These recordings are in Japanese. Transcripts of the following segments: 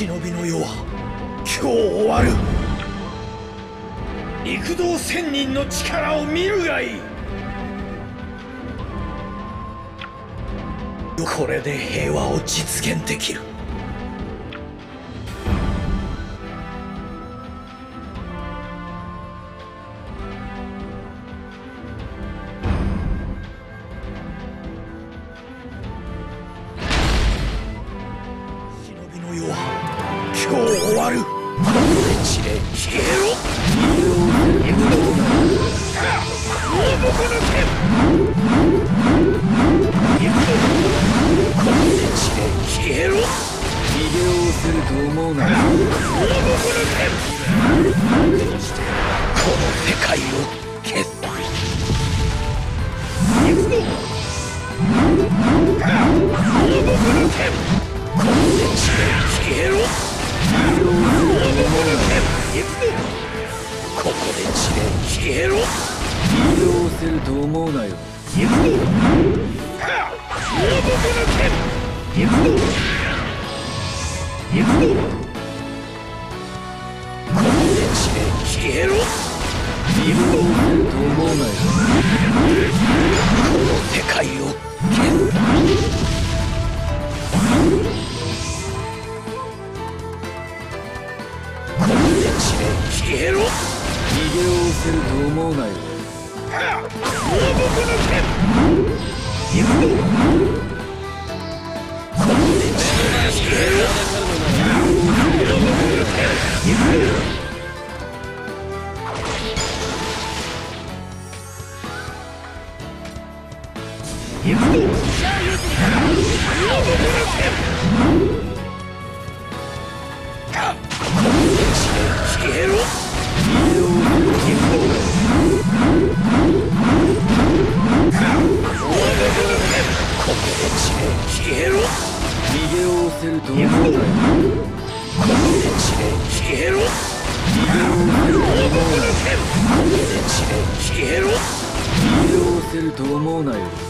忍びの世は今日終わる。陸道仙人の力を見るがいい。これで平和を実現できる。世界を消す行くぞ大木の剣これ地で消えろ大木の剣行くぞここで地で消えろ。逃げおせると思うなよ行くぞ大木の剣行くぞ行くぞ地で消えろ。行くぞ逃げおせると思うなよこの世界をここで地で消えろ。逃げおせると思うなよ。大木の剣行くぞここで地で消えろせると思うなよ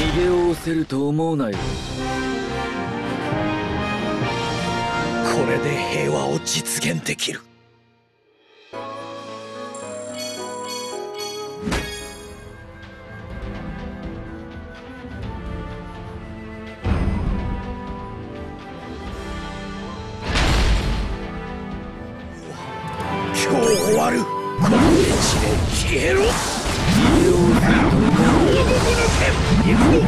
逃げおせると思うなよ。これで平和を実現できる。終わる。ここで地で消えろ。逃げおせると思う。大木の剣行くぞ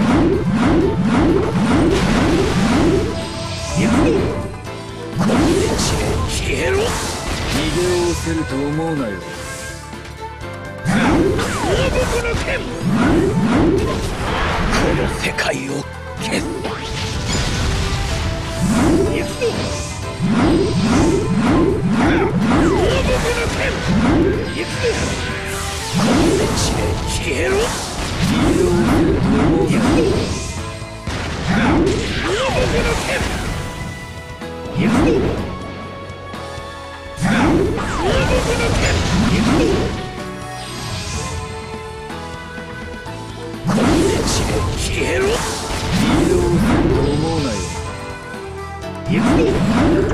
行くぞここで消えろ逃げおせると思う。なよ消えろ。逃げおせると思うなよ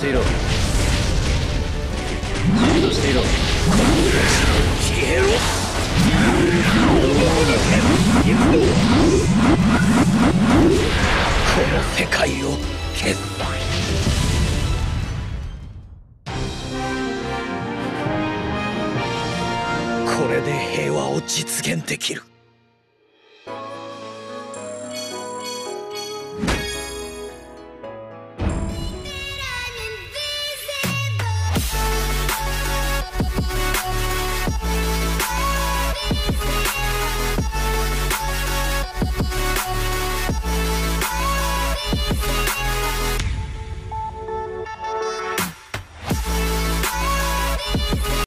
していろ。じっとしていろ。消えろ。この世界を消すこれで平和を実現できる